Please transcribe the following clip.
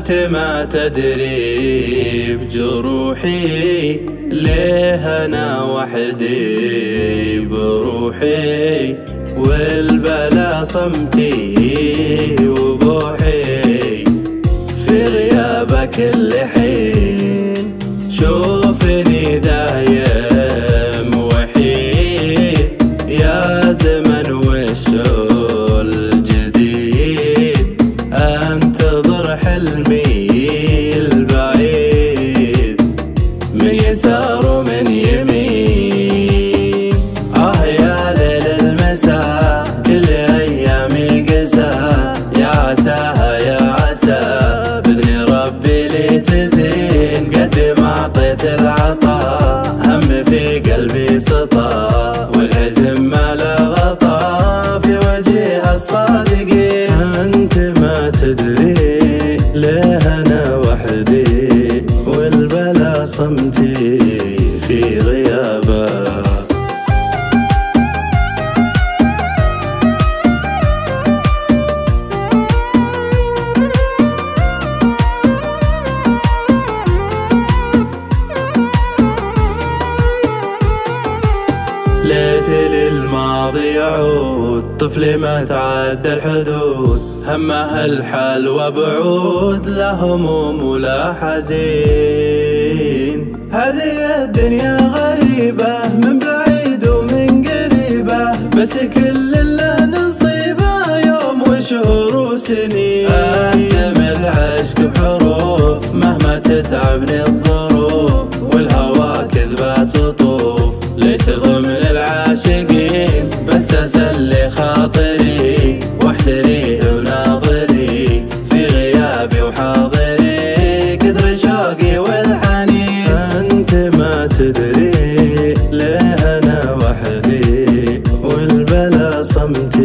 أنت ما تدري بجروحي ليه أنا وحدي بروحي؟ والبلا صمتي وبوحي في غيابك الحين العطاء هم في قلبي سطى والحزن ما له غطا. في وجه الصادقين أنت ما تدري ليه أنا وحدي والبلا صمتي. ليت للماضي يعود. طفلي ما تعدى الحدود. همه الحال وبعود. لا هموم ولا حزين. هذه الدنيا غريبة من بعيد ومن قريبة. بس كل اللي نصيبه يوم وشهور وسنين. أرسم العشق بحروف مهما تتعبني الظروف. والهوى كذبة تطوف. ليس ضمن تدري